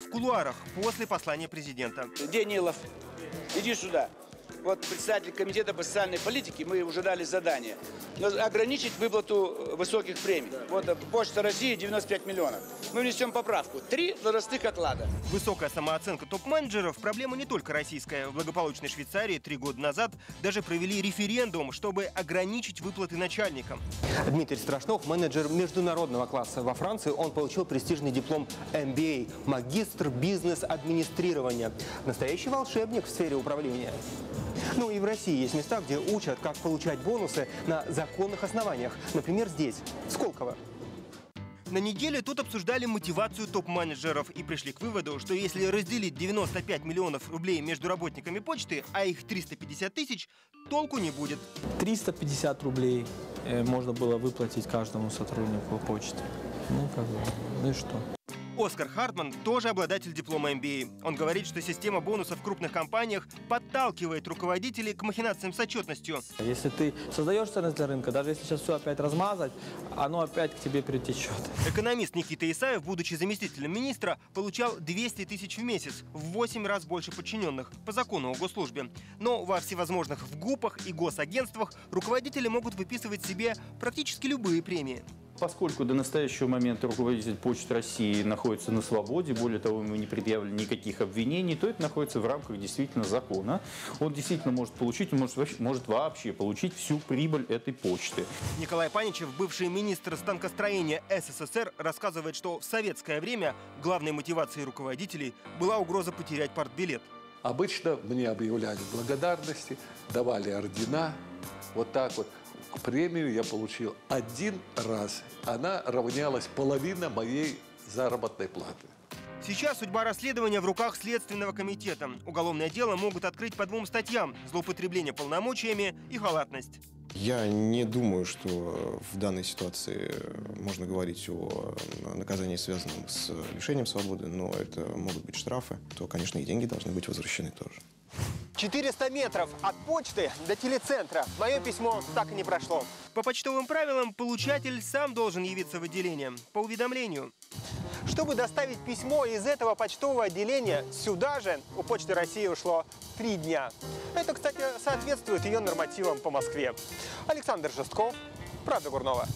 В кулуарах после послания президента. Денилов, иди сюда. Вот председатель комитета по социальной политике, мы уже дали задание. Ограничить выплату высоких премий. Вот э, Почта России 95 миллионов. Мы внесем поправку. Три должностных оклада. Высокая самооценка топ-менеджеров – проблема не только российская. В благополучной Швейцарии три года назад даже провели референдум, чтобы ограничить выплаты начальникам. Дмитрий Страшнов – менеджер международного класса. Во Франции он получил престижный диплом MBA – магистр бизнес-администрирования. Настоящий волшебник в сфере управления. Ну и в России есть места, где учат, как получать бонусы на законных основаниях. Например, здесь, в Сколково. На неделе тут обсуждали мотивацию топ-менеджеров и пришли к выводу, что если разделить 95 миллионов рублей между работниками почты, а их 350 тысяч, толку не будет. 350 рублей э, можно было выплатить каждому сотруднику почты. Ну, как бы, ну и что? Оскар Хартман тоже обладатель диплома MBA. Он говорит, что система бонусов в крупных компаниях подталкивает руководителей к махинациям с отчетностью. Если ты создаешь ценность для рынка, даже если сейчас все опять размазать, оно опять к тебе притечет. Экономист Никита Исаев, будучи заместителем министра, получал 200 тысяч в месяц, в 8 раз больше подчиненных, по закону о госслужбе. Но во всевозможных в ГУПах и госагентствах руководители могут выписывать себе практически любые премии. Поскольку до настоящего момента руководитель Почты России находится на свободе, более того, ему не предъявлено никаких обвинений, то это находится в рамках действительно закона. Он действительно может получить, может, может вообще получить всю прибыль этой почты. Николай Паничев, бывший министр станкостроения СССР, рассказывает, что в советское время главной мотивацией руководителей была угроза потерять партбилет. Обычно мне объявляли благодарности, давали ордена, вот так вот. Премию я получил один раз. Она равнялась половина моей заработной платы. Сейчас судьба расследования в руках Следственного комитета. Уголовное дело могут открыть по двум статьям – злоупотребление полномочиями и халатность. Я не думаю, что в данной ситуации можно говорить о наказании, связанном с лишением свободы, но это могут быть штрафы, то, конечно, и деньги должны быть возвращены тоже. 400 метров от почты до телецентра. Мое письмо так и не прошло. По почтовым правилам получатель сам должен явиться в отделение по уведомлению. Чтобы доставить письмо из этого почтового отделения сюда же, у Почты России ушло три дня. Это, кстати, соответствует ее нормативам по Москве. Александр Жестков, Правда Гурнова.